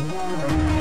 Música